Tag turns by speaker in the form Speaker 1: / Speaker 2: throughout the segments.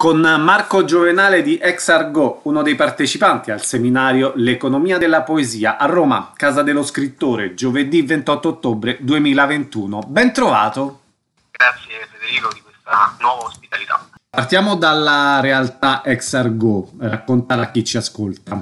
Speaker 1: con Marco Giovenale di Exargo, uno dei partecipanti al seminario L'economia della poesia a Roma, Casa dello Scrittore, giovedì 28 ottobre 2021. Ben trovato.
Speaker 2: Grazie Federico di questa nuova ospitalità.
Speaker 1: Partiamo dalla realtà Exargo, raccontala a chi ci ascolta.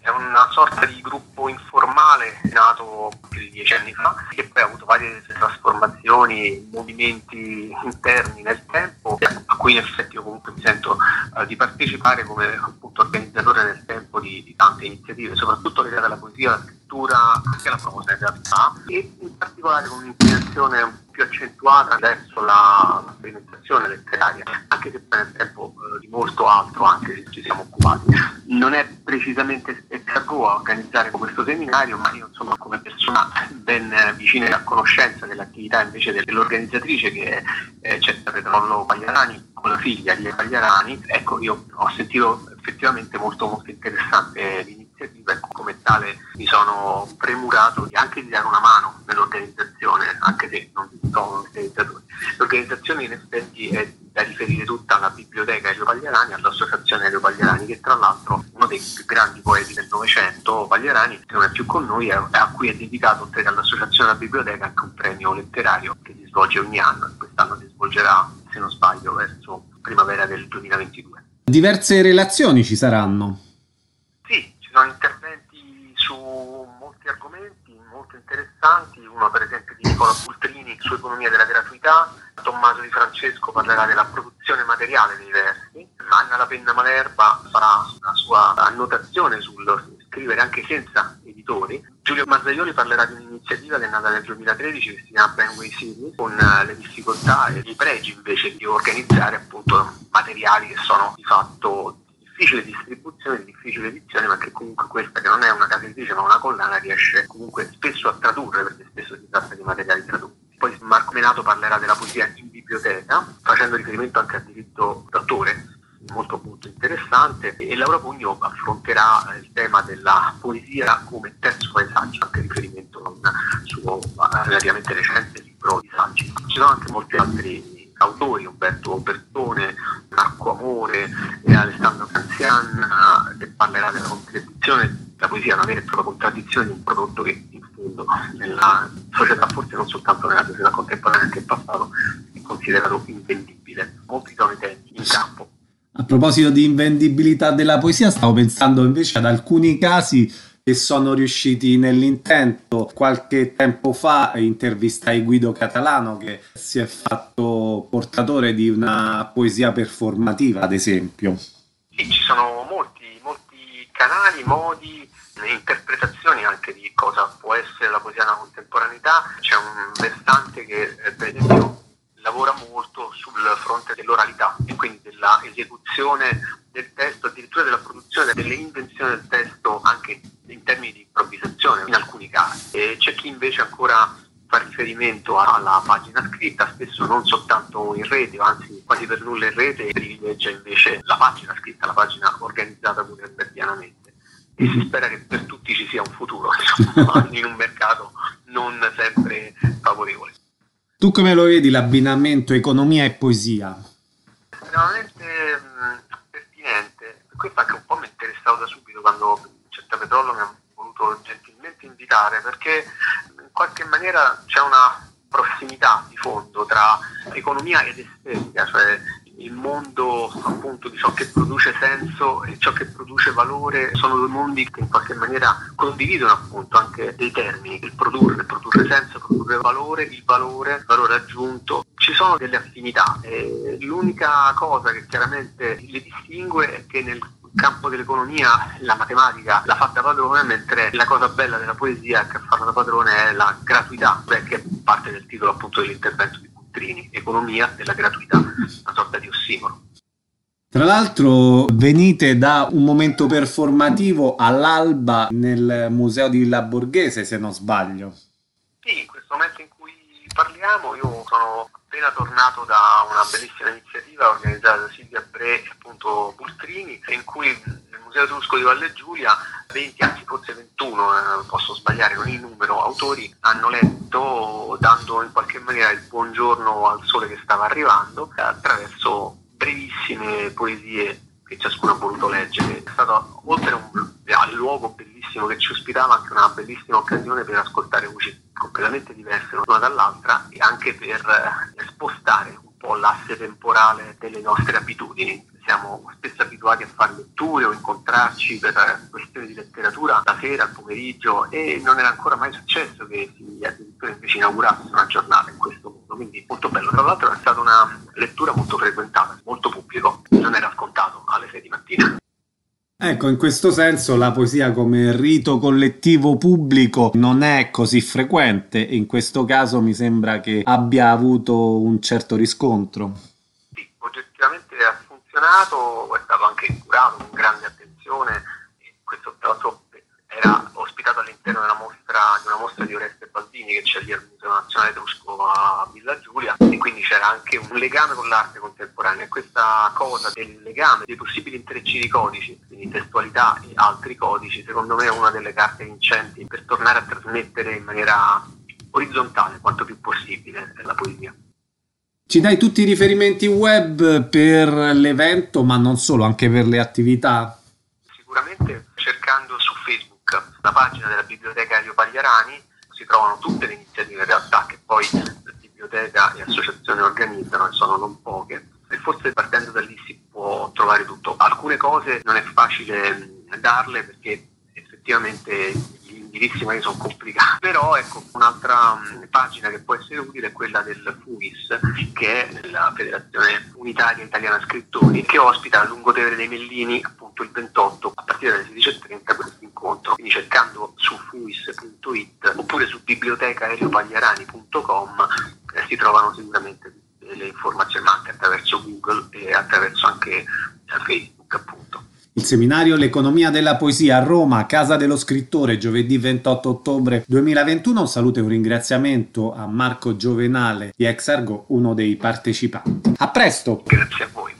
Speaker 2: È una sorta di gruppo informale nato più di dieci anni fa, che poi ha avuto varie trasformazioni, movimenti interni nel tempo, a cui in effetti io comunque mi sento uh, di partecipare come appunto organizzatore nel tempo di, di tante iniziative, soprattutto legate alla poesia, alla scrittura, anche alla prosa in realtà, e in particolare con un'inclinazione accentuata verso la sperimentazione letteraria, anche se nel tempo eh, di molto altro anche ci siamo occupati. Non è precisamente Exago a organizzare questo seminario, ma io insomma come persona ben vicina e a conoscenza dell'attività invece dell'organizzatrice che è eh, Cetta Petrollo Pagliarani con la figlia Lia Pagliarani, ecco io ho sentito effettivamente molto molto interessante l'iniziativa e come tale mi sono premurato anche di dare una mano nell'organizzazione, anche se non sono un organizzatore. L'organizzazione in effetti è da riferire tutta alla biblioteca Elio Pagliarani, all'associazione Elio Pagliarani, che tra l'altro uno dei più grandi poeti del Novecento, Pagliarani, che non è più con noi, a cui è dedicato, oltre che all'associazione della biblioteca, anche un premio letterario che si svolge ogni anno quest'anno si svolgerà, se non sbaglio, verso primavera del 2022.
Speaker 1: Diverse relazioni ci saranno.
Speaker 2: Sì, ci sono interventi su molti argomenti molto interessanti, uno per esempio di Nicola Pultrini su economia della gratuità, Tommaso Di Francesco parlerà della produzione materiale dei versi, Anna La Penna Malerba farà la sua annotazione sul scrivere anche senza editori, Giulio Mazzaioli parlerà di un'iniziativa che è nata nel 2013 che si chiama Benway City, con le difficoltà e i pregi invece di organizzare appunto materiali che sono di fatto difficile distribuzione, di che comunque questa che non è una casa editrice ma una collana riesce comunque spesso a tradurre, perché spesso si tratta di materiali tradotti. Poi Marco Menato parlerà della poesia in biblioteca, facendo riferimento anche al diritto d'autore, molto molto interessante, e Laura Pugno affronterà il tema della poesia come terzo paesaggio, anche riferimento a un suo relativamente recente libro di saggi. Ci sono anche molti altri autori, Umberto Bertone, Marco Amore e Alessandro Canzian, parlerà della contraddizione, la poesia è una vera e propria contraddizione di un prodotto che in fondo nella società, forse non soltanto nella società contemporanea, anche in passato, è considerato invendibile. Molti sono i temi in campo.
Speaker 1: A proposito di invendibilità della poesia, stavo pensando invece ad alcuni casi che sono riusciti nell'intento. Qualche tempo fa intervistai Guido Catalano che si è fatto portatore di una poesia performativa, ad esempio.
Speaker 2: Sì, ci sono molti canali, modi, interpretazioni anche di cosa può essere la poesia nella contemporaneità. C'è un versante che eh, per esempio lavora molto sul fronte dell'oralità e quindi della riferimento alla pagina scritta, spesso non soltanto in rete, anzi quasi per nulla in rete, privilegia invece la pagina scritta, la pagina organizzata quotidianamente. E si spera che per tutti ci sia un futuro insomma, in un mercato non sempre favorevole.
Speaker 1: Tu come lo vedi l'abbinamento economia e poesia?
Speaker 2: Estremamente pertinente, questo anche un po' mi è interessato da subito quando Cetta Petrollo mi ha voluto gentilmente invitare perché in qualche maniera c'è una prossimità di fondo tra economia ed estetica, cioè il mondo appunto di ciò che produce senso e ciò che produce valore sono due mondi che in qualche maniera condividono appunto anche dei termini, il produrre, produrre senso, produrre valore, il valore, il valore aggiunto. Ci sono delle affinità l'unica cosa che chiaramente le distingue è che nel campo dell'economia la matematica l'ha fatta padrone, mentre la cosa bella della poesia che ha fatto da padrone è la gratuità, che è parte del titolo appunto dell'intervento di Puttrini, economia della gratuità, una sorta di ossimoro.
Speaker 1: Tra l'altro venite da un momento performativo all'alba nel museo di Villa Borghese, se non sbaglio.
Speaker 2: Sì, in questo momento in cui parliamo io sono appena tornato da una bellissima iniziativa organizzata da Silvia Bre e appunto Pultrini, in cui nel Museo Etrusco di Valle Giulia 20, anzi forse 21, eh, posso sbagliare con il numero, autori hanno letto dando in qualche maniera il buongiorno al sole che stava arrivando attraverso brevissime poesie che ciascuno ha voluto leggere. È stato, oltre un, al luogo bellissimo che ci ospitava, anche una bellissima occasione per ascoltare voci completamente diverse l'una dall'altra e anche per eh, spostare un po' l'asse temporale delle nostre abitudini. Siamo spesso abituati a fare letture o incontrarci per questioni di letteratura la sera, al pomeriggio e non era ancora mai successo che si addirittura invece inaugurasse una giornata in questo modo, quindi molto bello. Tra l'altro è stata una lettura molto frequentata, molto
Speaker 1: Ecco, in questo senso la poesia come rito collettivo pubblico non è così frequente, in questo caso mi sembra che abbia avuto un certo riscontro.
Speaker 2: Sì, oggettivamente ha funzionato, è stato anche curato con grande attenzione, questo tra l'altro era ospitato all'interno della mostra, di una mostra di Oreste Baldini che c'è lì al Museo Nazionale Etrusco a Villa Giulia. E quindi c'era anche un legame con l'arte contemporanea. E questa cosa del legame dei possibili intrecci di codici, testualità e altri codici, secondo me è una delle carte vincenti per tornare a trasmettere in maniera orizzontale quanto più possibile la poesia.
Speaker 1: Ci dai tutti i riferimenti web per l'evento, ma non solo, anche per le attività?
Speaker 2: Sicuramente cercando su Facebook la pagina della biblioteca Elio Pagliarani si trovano tutte le iniziative in realtà che poi la biblioteca e associazioni organizzano e sono non poche forse partendo da lì si può trovare tutto. Alcune cose non è facile darle perché effettivamente gli indirizzi magari sono complicati, però ecco un'altra pagina che può essere utile è quella del FUIS, che è la Federazione Unitaria Italiana Scrittori, che ospita a Lungotevere dei Mellini appunto il 28 a partire dalle 16.30 questo incontro, quindi cercando su fuis.it oppure su bibliotecaeriopagliarani.com eh, si trovano sicuramente le informazioni anche attraverso Google e attraverso anche eh, Facebook appunto.
Speaker 1: Il seminario L'economia della poesia a Roma, Casa dello Scrittore, giovedì 28 ottobre 2021. Un saluto e un ringraziamento a Marco Giovenale di Exargo, uno dei partecipanti. A presto!
Speaker 2: Grazie a voi.